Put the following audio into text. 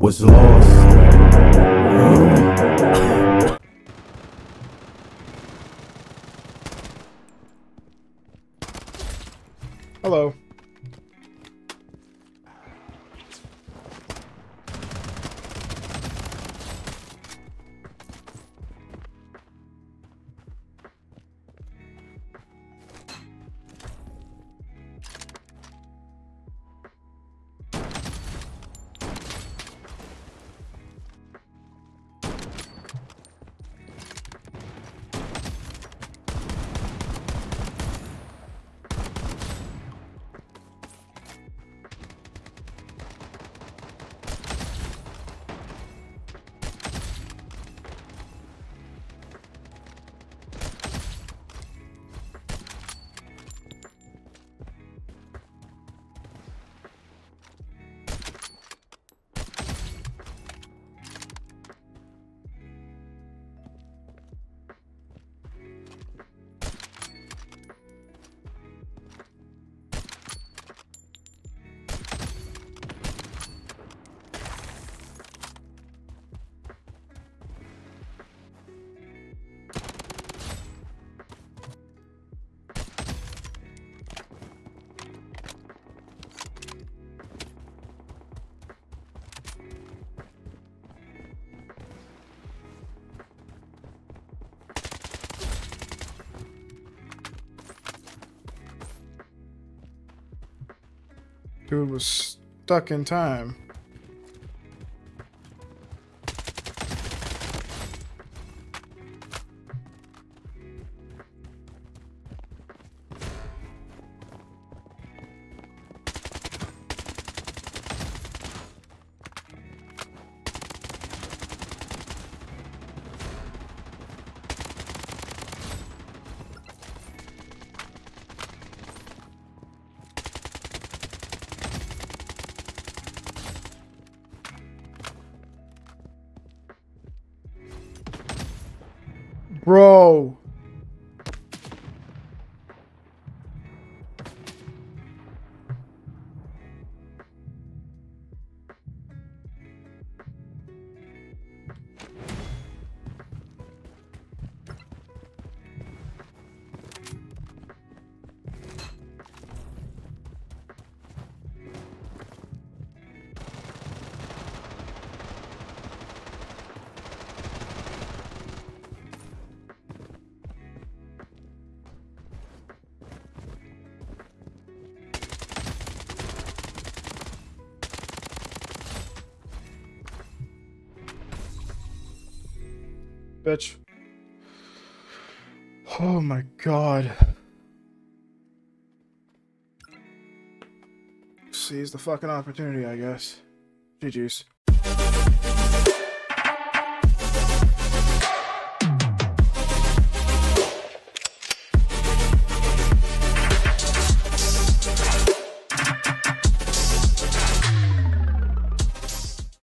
was lost. Dude was stuck in time. Bro. Bitch. Oh my god. Seize the fucking opportunity, I guess. GG's.